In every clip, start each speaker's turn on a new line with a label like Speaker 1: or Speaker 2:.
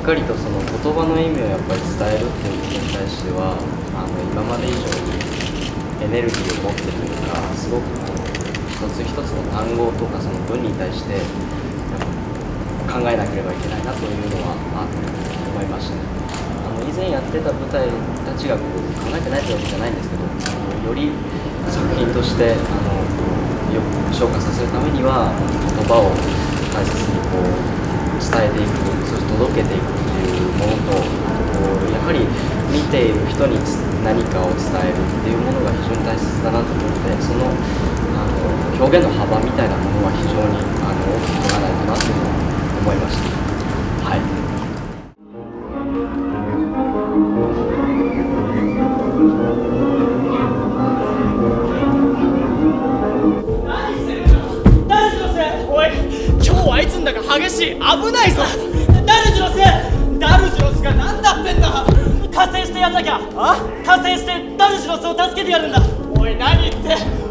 Speaker 1: かりとその言葉の意味をやっぱり伝えるっていうことに対してはあの今まで以上にエネルギーを持ってるというかすごくこう一つ一つの単語とかその文に対して考えなければいけないなというのはあ思いましたあの以前やってた舞台たちがこう考えてないってわけじゃないんですけどより作品としてあのよく消化させるためには言葉を大切にこう伝えていく。届けていくっていうものとこうやはり見ている人に何かを伝えるっていうものが非常に大切だなと思ってそのあの表現の幅みたいなものは非常にあの大きくならないかなというのは思いました。はい
Speaker 2: 激しい。危ないぞ。ダルジロスダルジロスが何だってんだ。加勢してやんなきゃ。あ？加勢してダルジロスを助けてやるんだ。おい何言って。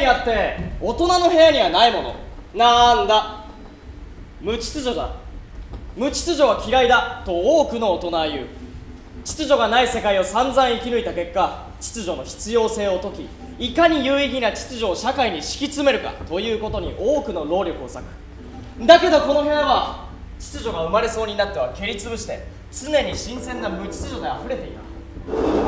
Speaker 2: にあって大人の部屋にはないもの。なんだ？無秩序だ。無秩序は嫌いだ。と多くの大人は言う。秩序がない世界を散々生き抜いた結果秩序の必要性を解きいかに有意義な秩序を社会に敷き詰めるかということに多くの労力を割く。だけどこの部屋は秩序が生まれそうになっては蹴り潰して常に新鮮な無秩序で溢れていた。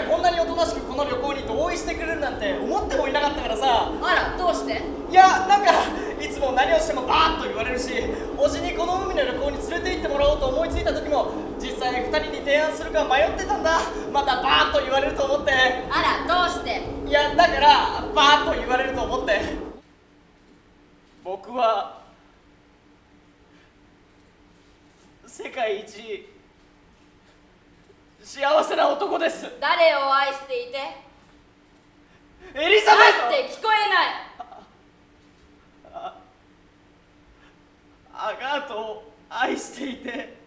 Speaker 2: がこんなにおとなしくこの旅行に同意してくれるなんて思ってもいなかったからさ。
Speaker 3: あらどうして？
Speaker 2: いやなんかいつも何をしてもバーッと言われるしおじにこの海の旅行に連れて行ってもらおうと思いついた時も実際2人に提案するか迷ってたんだ。またバーッと言われると思って。
Speaker 3: あらどうして？
Speaker 2: いやだからバーッと言われると思って。僕は世界一幸せな男です。
Speaker 3: 誰を愛していて？
Speaker 2: エリザベート
Speaker 3: って聞こえない。
Speaker 2: アガートを愛していて